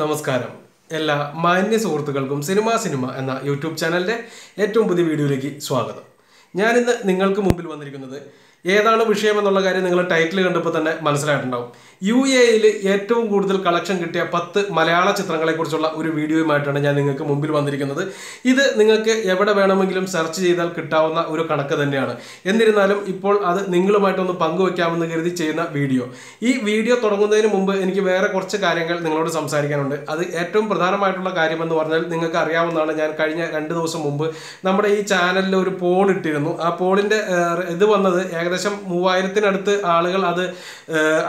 നമസ്കാരം. എല്ലാ മാന്യ സുഹൃത്തുക്കൾക്കും സിനിമ സിനിമ എന്ന യൂട്യൂബ് ചാനലിന്റെ ഏറ്റവും പുതിയ വീഡിയോയിലേക്ക് സ്വാഗതം. ഞാനിന്ന് നിങ്ങൾക്ക് മുമ്പിൽ വന്നിരിക്കുന്നത് ഏതാണ് വിഷയം എന്നുള്ള കാര്യം നിങ്ങൾ ടൈറ്റിൽ കണ്ടപ്പോൾ തന്നെ മനസ്സിലായിട്ടുണ്ടാവും. യു എയിൽ ഏറ്റവും കൂടുതൽ കളക്ഷൻ കിട്ടിയ പത്ത് മലയാള ചിത്രങ്ങളെക്കുറിച്ചുള്ള ഒരു വീഡിയോയുമായിട്ടാണ് ഞാൻ നിങ്ങൾക്ക് മുമ്പിൽ വന്നിരിക്കുന്നത്. ഇത് നിങ്ങൾക്ക് എവിടെ വേണമെങ്കിലും സെർച്ച് ചെയ്താൽ കിട്ടാവുന്ന ഒരു കണക്ക് തന്നെയാണ്. എന്നിരുന്നാലും ഇപ്പോൾ അത് നിങ്ങളുമായിട്ടൊന്ന് പങ്കുവെക്കാമെന്ന് കരുതി ചെയ്യുന്ന വീഡിയോ. ഈ വീഡിയോ തുടങ്ങുന്നതിന് മുമ്പ് എനിക്ക് വേറെ കുറച്ച് കാര്യങ്ങൾ നിങ്ങളോട് സംസാരിക്കാനുണ്ട്. അത് ഏറ്റവും പ്രധാനമായിട്ടുള്ള കാര്യമെന്ന് പറഞ്ഞാൽ നിങ്ങൾക്ക് അറിയാവുന്നതാണ് ഞാൻ കഴിഞ്ഞ രണ്ട് ദിവസം മുമ്പ് നമ്മുടെ ഈ ചാനലിൽ ഒരു പോൾ ഇട്ടിരുന്നു. ആ പോളിന്റെ ഇത് വന്നത് ഏകദേശം മൂവായിരത്തിനടുത്ത് ആളുകൾ അത്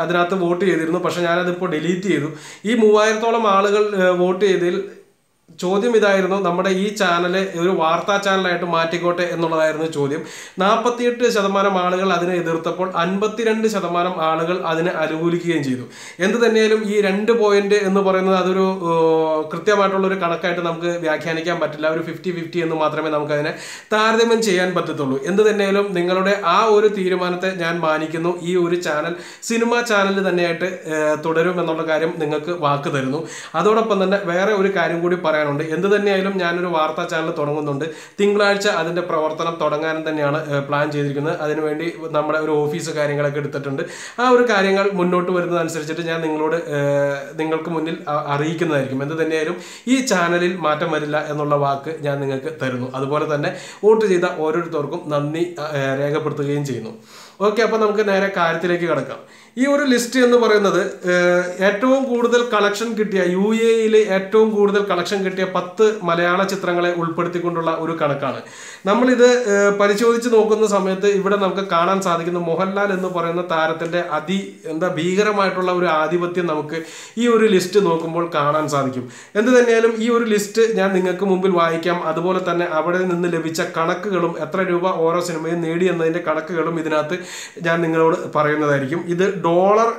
അതിനകത്ത് വോട്ട് ചെയ്തിരുന്നു. പക്ഷെ ഞാനതിപ്പോൾ ഡിലീറ്റ് ചെയ്തു. ഈ മൂവായിരത്തോളം ആളുകൾ വോട്ട് ചെയ്തതിൽ ചോദ്യം ഇതായിരുന്നു. നമ്മുടെ ഈ ചാനൽ ഒരു വാർത്താ ചാനലായിട്ട് മാറ്റിക്കോട്ടെ എന്നുള്ളതായിരുന്നു ചോദ്യം. നാൽപ്പത്തിയെട്ട് ശതമാനം ആളുകൾ അതിനെ എതിർത്തപ്പോൾ അൻപത്തിരണ്ട് ശതമാനം ആളുകൾ അതിനെ അനുകൂലിക്കുകയും ചെയ്തു. എന്ത് തന്നെയാലും ഈ രണ്ട് പോയിന്റ് എന്ന് പറയുന്നത് അതൊരു ഏഹ്, കൃത്യമായിട്ടുള്ള ഒരു കണക്കായിട്ട് നമുക്ക് വ്യാഖ്യാനിക്കാൻ പറ്റില്ല. ഒരു ഫിഫ്റ്റി ഫിഫ്റ്റി എന്ന് മാത്രമേ നമുക്ക് അതിനെ താരതമ്യം ചെയ്യാൻ പറ്റത്തുള്ളൂ. എന്ത് തന്നെയാലും നിങ്ങളുടെ ആ ഒരു തീരുമാനത്തെ ഞാൻ മാനിക്കുന്നു. ഈ ഒരു ചാനൽ സിനിമ ചാനൽ തന്നെയായിട്ട് തുടരും എന്നുള്ള കാര്യം നിങ്ങൾക്ക് വാക്ക് തരുന്നു. അതോടൊപ്പം തന്നെ വേറെ ഒരു കാര്യം കൂടി പറയാനുണ്ട്. എന്ത് തന്നെയായാലും ഞാനൊരു വാർത്താ ചാനൽ തുടങ്ങുന്നുണ്ട്. തിങ്കളാഴ്ച അതിന്റെ പ്രവർത്തനം തുടങ്ങാൻ തന്നെയാണ് പ്ലാൻ ചെയ്തിരിക്കുന്നത്. അതിനുവേണ്ടി നമ്മുടെ ഒരു ഓഫീസ് കാര്യങ്ങളൊക്കെ എടുത്തിട്ടുണ്ട്. ആ ഒരു കാര്യങ്ങൾ മുന്നോട്ട് വരുന്നതനുസരിച്ചിട്ട് ഞാൻ നിങ്ങളോട് നിങ്ങൾക്ക് മുന്നിൽ അറിയിക്കുന്നതായിരിക്കും. എന്ത് തന്നെയായാലും ഈ ചാനലിൽ മാറ്റം വരില്ല എന്നുള്ള വാക്ക് ഞാൻ നിങ്ങൾക്ക് തരുന്നു. അതുപോലെ തന്നെ വോട്ട് ചെയ്ത ഓരോരുത്തർക്കും നന്ദി രേഖപ്പെടുത്തുകയും ചെയ്യുന്നു. ഓക്കെ അപ്പോൾ നമുക്ക് നേരെ കാര്യത്തിലേക്ക് കിടക്കാം. ഈ ഒരു ലിസ്റ്റ് എന്ന് പറയുന്നത് ഏറ്റവും കൂടുതൽ കളക്ഷൻ കിട്ടിയ യു എയിലെ ഏറ്റവും കൂടുതൽ കളക്ഷൻ കിട്ടിയ പത്ത് മലയാള ചിത്രങ്ങളെ ഉൾപ്പെടുത്തിക്കൊണ്ടുള്ള ഒരു കണക്കാണ്. നമ്മളിത് പരിശോധിച്ച് നോക്കുന്ന സമയത്ത് ഇവിടെ നമുക്ക് കാണാൻ സാധിക്കുന്ന മോഹൻലാൽ എന്ന് പറയുന്ന താരത്തിന്റെ അതി എന്താ ഭീകരമായിട്ടുള്ള ഒരു ആധിപത്യം നമുക്ക് ഈ ഒരു ലിസ്റ്റ് നോക്കുമ്പോൾ കാണാൻ സാധിക്കും. എന്ത് തന്നെയാലും ഈ ഒരു ലിസ്റ്റ് ഞാൻ നിങ്ങൾക്ക് മുമ്പിൽ വായിക്കാം. അതുപോലെ തന്നെ അവിടെ നിന്ന് ലഭിച്ച കണക്കുകളും എത്ര രൂപ ഓരോ സിനിമയും നേടി എന്നതിന്റെ കണക്കുകളും ഇതിനകത്ത് ഞാൻ നിങ്ങളോട് പറയുന്നതായിരിക്കും. ഇത് ഡോളർ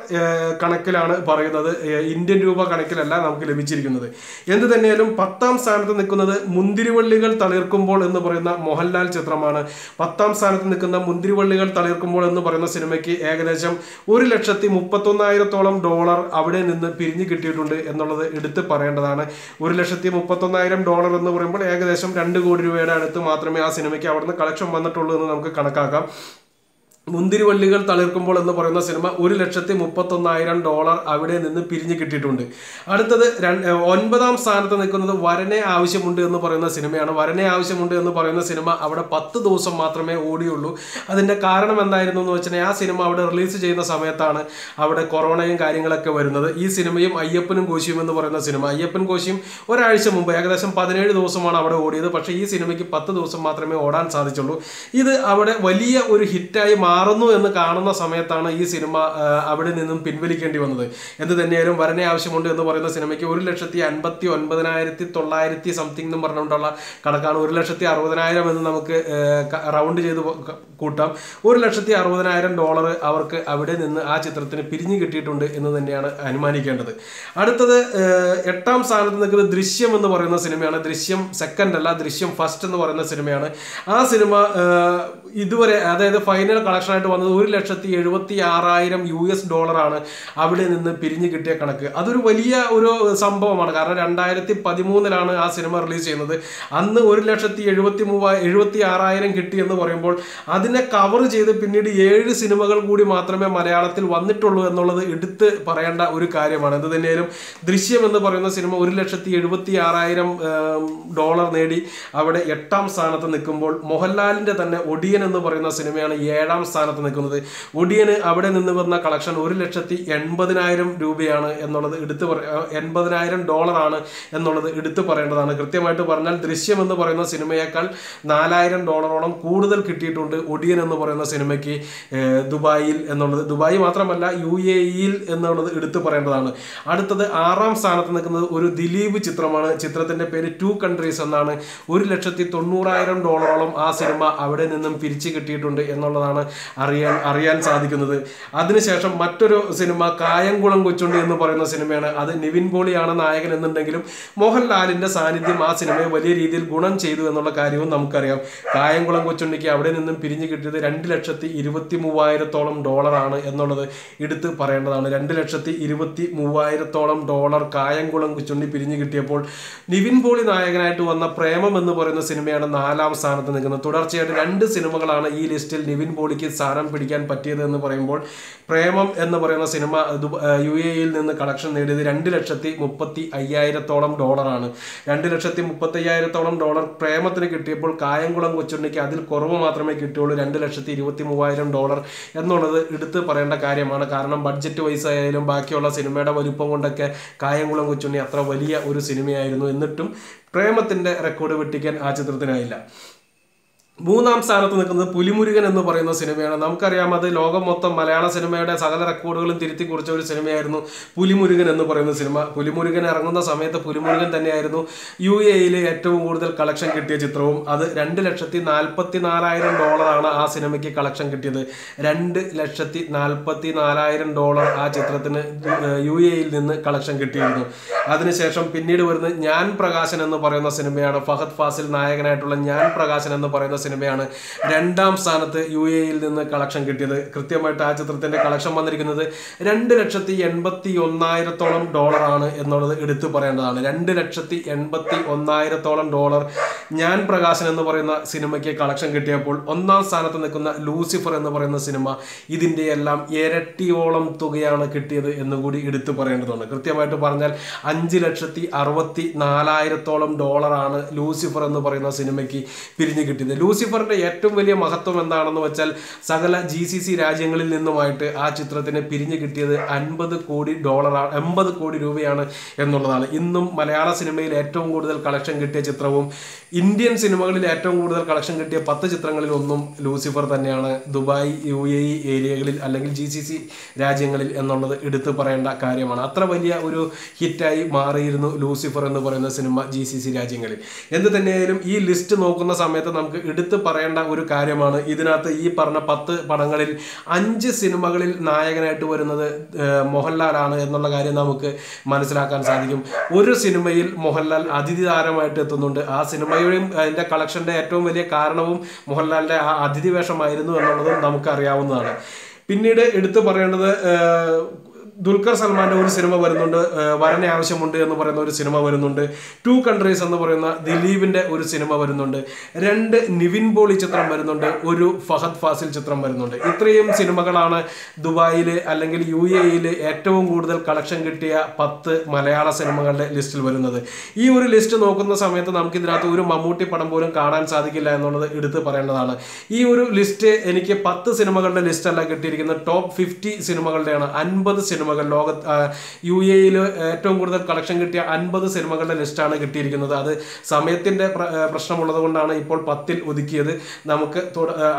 കണക്കിലാണ് പറയുന്നത്. ഇന്ത്യൻ രൂപ കണക്കിലല്ല നമുക്ക് ലഭിച്ചിരിക്കുന്നത്. എന്ത് തന്നെയാലും പത്താം സ്ഥാനത്ത് നിൽക്കുന്നത് മുന്തിരിവള്ളികൾ തളിർക്കുമ്പോൾ എന്ന് പറയുന്ന മോഹൻലാൽ ചിത്രമാണ്. പത്താം സ്ഥാനത്ത് നിൽക്കുന്ന മുന്തിരിവള്ളികൾ തളിർക്കുമ്പോൾ എന്ന് പറയുന്ന സിനിമയ്ക്ക് ഏകദേശം ഒരു ലക്ഷത്തി മുപ്പത്തൊന്നായിരത്തോളം ഡോളർ അവിടെ നിന്ന് പിരിഞ്ഞു കിട്ടിയിട്ടുണ്ട് എന്നുള്ളത് എടുത്ത് പറയേണ്ടതാണ്. ഒരു ലക്ഷത്തി മുപ്പത്തൊന്നായിരം ഡോളർ എന്ന് പറയുമ്പോൾ ഏകദേശം രണ്ട് കോടി രൂപയുടെ അടുത്ത് മാത്രമേ ആ സിനിമയ്ക്ക് അവിടുന്ന് കളക്ഷൻ വന്നിട്ടുള്ളൂ എന്ന് നമുക്ക് കണക്കാക്കാം. മുന്തിരിവള്ളികൾ തളിർക്കുമ്പോൾ എന്ന് പറയുന്ന സിനിമ ഒരു ലക്ഷത്തി മുപ്പത്തൊന്നായിരം ഡോളർ അവിടെ നിന്ന് പിരിഞ്ഞു കിട്ടിയിട്ടുണ്ട്. അടുത്തത് ഒൻപതാം സ്ഥാനത്ത് നിൽക്കുന്നത് വരനെ ആവശ്യമുണ്ട് എന്ന് പറയുന്ന സിനിമയാണ്. വരനെ ആവശ്യമുണ്ട് എന്ന് പറയുന്ന സിനിമ അവിടെ പത്ത് ദിവസം മാത്രമേ ഓടിയുള്ളൂ. അതിന്റെ കാരണം എന്തായിരുന്നു എന്ന് വെച്ചാൽ ആ സിനിമ അവിടെ റിലീസ് ചെയ്യുന്ന സമയത്താണ് അവിടെ കൊറോണയും കാര്യങ്ങളൊക്കെ വരുന്നത്. ഈ സിനിമയും അയ്യപ്പനും കോശിയും എന്ന് പറയുന്ന സിനിമ. അയ്യപ്പൻ കോശിയും ഒരാഴ്ച മുമ്പ് ഏകദേശം പതിനേഴ് ദിവസമാണ് അവിടെ ഓടിയത്. പക്ഷേ ഈ സിനിമയ്ക്ക് പത്ത് ദിവസം മാത്രമേ ഓടാൻ സാധിച്ചുള്ളൂ. ഇത് അവിടെ വലിയ ഒരു ഹിറ്റായി മാറുന്നു എന്ന് കാണുന്ന സമയത്താണ് ഈ സിനിമ അവിടെ നിന്നും പിൻവലിക്കേണ്ടി വന്നത്. എന്ത് തന്നെയായാലും വരനെ ആവശ്യമുണ്ട് എന്ന് പറയുന്ന സിനിമയ്ക്ക് ഒരു ലക്ഷത്തി അൻപത്തി ഒൻപതിനായിരത്തി തൊള്ളായിരത്തി സംതിങ് എന്നും പറഞ്ഞുകൊണ്ടുള്ള കണക്കാണ്. ഒരു ലക്ഷത്തി അറുപതിനായിരം എന്ന് നമുക്ക് റൗണ്ട് ചെയ്ത് കൂട്ടാം. ഒരു ലക്ഷത്തി അറുപതിനായിരം ഡോളർ അവർക്ക് അവിടെ നിന്ന് ആ ചിത്രത്തിന് പിരിഞ്ഞു കിട്ടിയിട്ടുണ്ട് എന്ന് തന്നെയാണ് അനുമാനിക്കേണ്ടത്. അടുത്തത് എട്ടാം സ്ഥാനത്ത് നിൽക്കുന്നത് ദൃശ്യം എന്ന് പറയുന്ന സിനിമയാണ്. ദൃശ്യം സെക്കൻഡ് അല്ല ദൃശ്യം ഫസ്റ്റ് എന്ന് പറയുന്ന സിനിമയാണ്. ആ സിനിമ ഇതുവരെ അതായത് ഫൈനൽ കളക്ഷൻ ആയിട്ട് വന്നത് ഒരു ലക്ഷത്തി എഴുപത്തി ആറായിരം യു എസ് ഡോളറാണ് അവിടെ നിന്ന് പിരിഞ്ഞു കിട്ടിയ കണക്ക്. അതൊരു വലിയ ഒരു സംഭവമാണ്. കാരണം രണ്ടായിരത്തി പതിമൂന്നിലാണ് ആ സിനിമ റിലീസ് ചെയ്യുന്നത്. അന്ന് ഒരു ലക്ഷത്തി എഴുപത്തി മൂവായി എഴുപത്തി ആറായിരം കിട്ടി എന്ന് പറയുമ്പോൾ അതിനെ കവർ ചെയ്ത് പിന്നീട് ഏഴ് സിനിമകൾ കൂടി മാത്രമേ മലയാളത്തിൽ വന്നിട്ടുള്ളൂ എന്നുള്ളത് എടുത്ത് പറയേണ്ട ഒരു കാര്യമാണ്. എന്ത് തന്നെയാലും ദൃശ്യം എന്ന് പറയുന്ന സിനിമ ഒരു ലക്ഷത്തി എഴുപത്തി ആറായിരം ഡോളർ നേടി അവിടെ എട്ടാം സ്ഥാനത്ത് നിൽക്കുമ്പോൾ മോഹൻലാലിന്റെ തന്നെ ഒടിയൻ എന്ന് പറയുന്ന സിനിമയാണ് ഏഴാം സ്ഥാനത്ത് നിൽക്കുന്നത്. ഒടിയന് അവിടെ നിന്ന് വന്ന കളക്ഷൻ ഒരു ലക്ഷത്തി എൺപതിനായിരം രൂപയാണ് എന്നുള്ളത് എടുത്തു പറ എൺപതിനായിരം ഡോളറാണ് എന്നുള്ളത് എടുത്തു പറയേണ്ടതാണ്. കൃത്യമായിട്ട് പറഞ്ഞാൽ ദൃശ്യം എന്ന് പറയുന്ന സിനിമയേക്കാൾ നാലായിരം ഡോളറോളം കൂടുതൽ കിട്ടിയിട്ടുണ്ട് ഒടിയൻ എന്ന് പറയുന്ന സിനിമയ്ക്ക് ദുബായിൽ എന്നുള്ളത്. ദുബായി മാത്രമല്ല യു എ ഇയിൽ എന്നുള്ളത് എടുത്തു പറയേണ്ടതാണ്. അടുത്തത് ആറാം സ്ഥാനത്ത് നിൽക്കുന്നത് ഒരു ദിലീപ് ചിത്രമാണ്. ചിത്രത്തിന്റെ പേര് ടു കൺട്രീസ് എന്നാണ്. ഒരു ലക്ഷത്തി തൊണ്ണൂറായിരം ഡോളറോളം ആ സിനിമ അവിടെ നിന്നും പിരിഞ്ഞു തിരിച്ചു കിട്ടിയിട്ടുണ്ട് എന്നുള്ളതാണ് അറിയാൻ അറിയാൻ സാധിക്കുന്നത്. അതിനുശേഷം മറ്റൊരു സിനിമ കായംകുളം കൊച്ചുണ്ടി എന്ന് പറയുന്ന സിനിമയാണ്. അത് നിവിൻ പോളിയാണ് നായകൻ എന്നുണ്ടെങ്കിലും മോഹൻലാലിന്റെ സാന്നിധ്യം ആ സിനിമയെ വലിയ രീതിയിൽ ഗുണം ചെയ്തു എന്നുള്ള കാര്യവും നമുക്കറിയാം. കായംകുളം കൊച്ചുണ്ടിക്ക് അവിടെ നിന്നും പിരിഞ്ഞു കിട്ടിയത് രണ്ട് ലക്ഷത്തി ഇരുപത്തി മൂവായിരത്തോളം ഡോളറാണ് എന്നുള്ളത് എടുത്ത് പറയേണ്ടതാണ്. രണ്ട് ലക്ഷത്തി ഇരുപത്തി മൂവായിരത്തോളം ഡോളർ കായംകുളം കൊച്ചുണ്ടി പിരിഞ്ഞു കിട്ടിയപ്പോൾ നിവിൻ പോളി നായകനായിട്ട് വന്ന പ്രേമം എന്ന് പറയുന്ന സിനിമയാണ് നാലാം സ്ഥാനത്ത് നിൽക്കുന്നത്. തുടർച്ചയായിട്ട് രണ്ട് സിനിമകളാണ് ഈ ലിസ്റ്റിൽ നിവിൻ പോളിക്ക് സ്ഥാനം പിടിക്കാൻ പറ്റിയത് എന്ന് പറയുമ്പോൾ പ്രേമം എന്ന് പറയുന്ന സിനിമ യു എയിൽ നിന്ന് കളക്ഷൻ നേടിയത് രണ്ട് ലക്ഷത്തി മുപ്പത്തി അയ്യായിരത്തോളം ഡോളറാണ്. രണ്ട് ലക്ഷത്തി മുപ്പത്തി അയ്യായിരത്തോളം ഡോളർ പ്രേമത്തിന് കിട്ടിയപ്പോൾ കായംകുളം കൊച്ചുണ്ണിക്ക് അതിൽ കുറവ് മാത്രമേ കിട്ടിയുള്ളൂ. രണ്ട് ലക്ഷത്തി ഇരുപത്തി മൂവായിരം ഡോളർ എന്നുള്ളത് എടുത്ത് പറയേണ്ട കാര്യമാണ്. കാരണം ബഡ്ജറ്റ് വൈസ് ആയാലും ബാക്കിയുള്ള സിനിമയുടെ വലുപ്പം കൊണ്ടൊക്കെ കായംകുളം കൊച്ചുണ്ണി അത്ര വലിയ ഒരു സിനിമയായിരുന്നു. എന്നിട്ടും പ്രേമത്തിന്റെ റെക്കോർഡ് വെട്ടിക്കാൻ ആ ചിത്രത്തിനായില്ല. മൂന്നാം സ്ഥാനത്ത് നിൽക്കുന്നത് പുലിമുരുകൻ എന്ന് പറയുന്ന സിനിമയാണ്. നമുക്കറിയാം അത് ലോകം മൊത്തം മലയാള സിനിമയുടെ സകല റെക്കോർഡുകളും തിരുത്തി കുറിച്ച ഒരു സിനിമയായിരുന്നു പുലിമുരുകൻ എന്ന് പറയുന്ന സിനിമ. പുലിമുരുകൻ ഇറങ്ങുന്ന സമയത്ത് പുലിമുരുകൻ തന്നെയായിരുന്നു യു എയിലെ ഏറ്റവും കൂടുതൽ കളക്ഷൻ കിട്ടിയ ചിത്രവും. അത് രണ്ട് ലക്ഷത്തി നാൽപ്പത്തി നാലായിരം ഡോളറാണ് ആ സിനിമയ്ക്ക് കളക്ഷൻ കിട്ടിയത്. രണ്ട് ലക്ഷത്തി നാൽപ്പത്തി നാലായിരം ഡോളർ ആ ചിത്രത്തിന് യു എയിൽ നിന്ന് കളക്ഷൻ കിട്ടിയിരുന്നു. അതിനുശേഷം പിന്നീട് വരുന്നത് ഞാൻ പ്രകാശൻ എന്ന് പറയുന്ന സിനിമയാണ്. ഫഹദ് ഫാസിൽ നായകനായിട്ടുള്ള ഞാൻ പ്രകാശൻ എന്ന് പറയുന്ന സിനിമയാണ്. രണ്ടാം സ്ഥാനത്ത് യു എയിൽ നിന്ന് കളക്ഷൻ കിട്ടിയത്. കൃത്യമായിട്ട് ആ ചിത്രത്തിന്റെ കളക്ഷൻ വന്നിരിക്കുന്നത് രണ്ട് ലക്ഷത്തി എൺപത്തി ഒന്നായിരത്തോളം ഡോളറാണ് എന്നുള്ളത് എടുത്തു പറയേണ്ടതാണ്. രണ്ട് ലക്ഷത്തി എൺപത്തി ഒന്നായിരത്തോളം ഡോളർ ഞാൻ പ്രകാശൻ എന്ന് പറയുന്ന സിനിമയ്ക്ക് കളക്ഷൻ കിട്ടിയപ്പോൾ ഒന്നാം സ്ഥാനത്ത് നിൽക്കുന്ന ലൂസിഫർ എന്ന് പറയുന്ന സിനിമ ഇതിന്റെ എല്ലാം ഇരട്ടിയോളം തുകയാണ് കിട്ടിയത് എന്നുകൂടി എടുത്തു പറയേണ്ടതുണ്ട്. കൃത്യമായിട്ട് പറഞ്ഞാൽ അഞ്ച് ലക്ഷത്തി അറുപത്തി നാലായിരത്തോളം ഡോളറാണ് ലൂസിഫർ എന്ന് പറയുന്ന സിനിമയ്ക്ക് പിരിഞ്ഞു കിട്ടിയത്. ലൂസിഫറിന്റെ ഏറ്റവും വലിയ മഹത്വം എന്താണെന്ന് വെച്ചാൽ സകല ജി സി സി രാജ്യങ്ങളിൽ നിന്നുമായിട്ട് ആ ചിത്രത്തിന് പിരിഞ്ഞു കിട്ടിയത് അൻപത് കോടി ഡോളറാണ് എൺപത് കോടി രൂപയാണ് എന്നുള്ളതാണ്. ഇന്നും മലയാള സിനിമയിൽ ഏറ്റവും കൂടുതൽ കളക്ഷൻ കിട്ടിയ ചിത്രവും ഇന്ത്യൻ സിനിമകളിൽ ഏറ്റവും കൂടുതൽ കളക്ഷൻ കിട്ടിയ പത്ത് ചിത്രങ്ങളിൽ ഒന്നും ലൂസിഫർ തന്നെയാണ്. ദുബായ് യു എ ഇ ഏരിയകളിൽ അല്ലെങ്കിൽ ജി സി സി രാജ്യങ്ങളിൽ എന്നുള്ളത് എടുത്തു പറയേണ്ട കാര്യമാണ്. അത്ര വലിയ ഒരു ഹിറ്റായി മാറിയിരുന്നു ലൂസിഫർ എന്ന് പറയുന്ന സിനിമ ജി സി സി രാജ്യങ്ങളിൽ. എന്ത് തന്നെയായാലും ഈ ലിസ്റ്റ് നോക്കുന്ന സമയത്ത് നമുക്ക് എടുത്തു പറയേണ്ട ഒരു കാര്യമാണ്. ഇതിനകത്ത് ഈ പറഞ്ഞ പത്ത് പടങ്ങളിൽ അഞ്ച് സിനിമകളിൽ നായകനായിട്ട് വരുന്നത് മോഹൻലാലാണ് എന്നുള്ള കാര്യം നമുക്ക് മനസ്സിലാക്കാൻ സാധിക്കും. ഒരു സിനിമയിൽ മോഹൻലാൽ അതിഥി താരമായിട്ട് എത്തുന്നുണ്ട്. ആ സിനിമയുടെയും അതിന്റെ കളക്ഷന്റെ ഏറ്റവും വലിയ കാരണവും മോഹൻലാലിന്റെ ആ അതിഥി വേഷമായിരുന്നു എന്നുള്ളതും നമുക്കറിയാവുന്നതാണ്. പിന്നീട് എടുത്തു പറയേണ്ടത് ദുൽഖർ സൽമാന്റെ ഒരു സിനിമ വരുന്നുണ്ട് വരനെ ആവശ്യമുണ്ട് എന്ന് പറയുന്ന ഒരു സിനിമ വരുന്നുണ്ട് ടു കൺട്രീസ് എന്ന് പറയുന്ന ദിലീപിന്റെ ഒരു സിനിമ വരുന്നുണ്ട് രണ്ട് നിവിൻ പോളി ചിത്രം വരുന്നുണ്ട് ഒരു ഫഹദ് ഫാസിൽ ചിത്രം വരുന്നുണ്ട്. ഇത്രയും സിനിമകളാണ് ദുബായിൽ അല്ലെങ്കിൽ യു എയിൽ ഏറ്റവും കൂടുതൽ കളക്ഷൻ കിട്ടിയ പത്ത് മലയാള സിനിമകളുടെ ലിസ്റ്റിൽ വരുന്നത്. ഈ ഒരു ലിസ്റ്റ് നോക്കുന്ന സമയത്ത് നമുക്ക് ഇതിനകത്ത് ഒരു മമ്മൂട്ടി പടം പോലും കാണാൻ സാധിക്കില്ല എന്നുള്ളത് എടുത്ത് പറയേണ്ടതാണ്. ഈ ഒരു ലിസ്റ്റ് എനിക്ക് പത്ത് സിനിമകളുടെ ലിസ്റ്റല്ല കിട്ടിയിരിക്കുന്നത് ടോപ്പ് ഫിഫ്റ്റി സിനിമകളുടെയാണ്. അൻപത് സിനിമകൾ ലോകത്ത് യു എയിൽ ഏറ്റവും കൂടുതൽ കളക്ഷൻ കിട്ടിയ അൻപത് സിനിമകളുടെ ലിസ്റ്റാണ് കിട്ടിയിരിക്കുന്നത്. അത് സമയത്തിന്റെ പ്ര- പ്രശ്നമുള്ളത് കൊണ്ടാണ് ഇപ്പോൾ പത്തിൽ ഒതുക്കിയത്. നമുക്ക്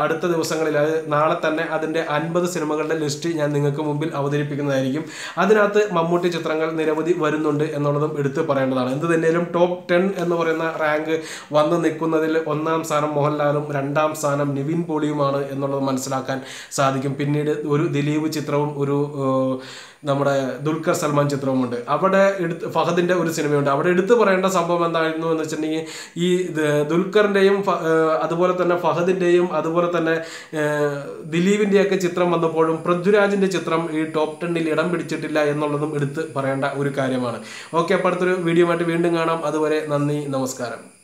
അടുത്ത ദിവസങ്ങളിൽ അത് നാളെ തന്നെ അതിന്റെ അൻപത് സിനിമകളുടെ ലിസ്റ്റ് ഞാൻ നിങ്ങൾക്ക് മുമ്പിൽ അവതരിപ്പിക്കുന്നതായിരിക്കും. അതിനകത്ത് മമ്മൂട്ടി ചിത്രങ്ങൾ നിരവധി വരുന്നുണ്ട് എന്നുള്ളതും എടുത്തു പറയേണ്ടതാണ്. എന്ത് തന്നെയാലും ടോപ്പ് ടെൻ എന്ന് പറയുന്ന റാങ്ക് വന്ന് നിൽക്കുന്നതിൽ ഒന്നാം സ്ഥാനം മോഹൻലാലും രണ്ടാം സ്ഥാനം നിവിൻ പോളിയുമാണ് എന്നുള്ളത് മനസ്സിലാക്കാൻ സാധിക്കും. പിന്നീട് ഒരു ദിലീപ് ചിത്രവും ഒരു നമ്മുടെ ദുൽഖർ സൽമാൻ ചിത്രവുമുണ്ട്. അവിടെ എടുത്ത് ഫഹദിന്റെ ഒരു സിനിമയുണ്ട്. അവിടെ എടുത്തു പറയേണ്ട സംഭവം എന്തായിരുന്നു എന്ന് വെച്ചിട്ടുണ്ടെങ്കിൽ ഈ ഏഹ് അതുപോലെ തന്നെ ഫഹദിന്റെയും അതുപോലെ തന്നെ ദിലീപിന്റെയൊക്കെ ചിത്രം വന്നപ്പോഴും പൃഥ്വിരാജിന്റെ ചിത്രം ഈ ടോപ്പ് ടെന്നിൽ ഇടം പിടിച്ചിട്ടില്ല എന്നുള്ളതും എടുത്ത് പറയേണ്ട ഒരു കാര്യമാണ്. ഓക്കെ അപ്പോൾ അടുത്തൊരു വീഡിയോ ആയിട്ട് വീണ്ടും കാണാം. അതുവരെ നന്ദി നമസ്കാരം.